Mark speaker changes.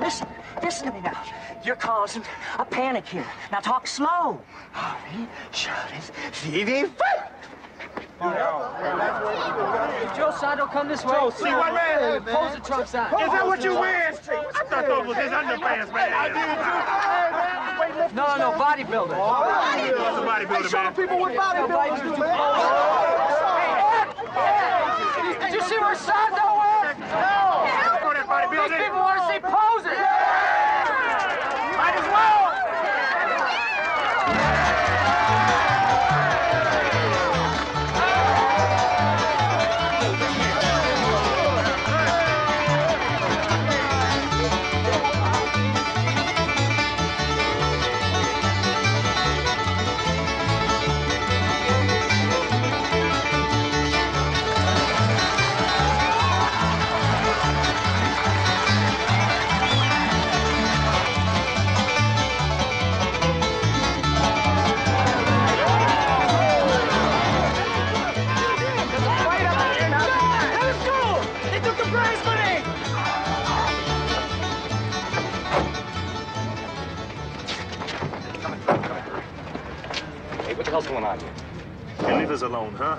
Speaker 1: Listen Listen to me now. You're causing a panic here. Now talk slow. Hurry, shut it, Phoebe,
Speaker 2: Joe Santo, come this way.
Speaker 3: Joe, see what, man?
Speaker 2: Pose the trunk sign.
Speaker 3: Is that what you wearing? I thought those was his underpants, man. I did too.
Speaker 2: No, no, bodybuilder.
Speaker 3: That's a bodybuilder, man.
Speaker 4: People with bodybuilders do,
Speaker 2: Did you see where Santo went?
Speaker 3: Go that
Speaker 2: These
Speaker 3: bodybuilder.
Speaker 2: people
Speaker 5: Hey, what the hell's going on here?
Speaker 3: You leave us alone, huh?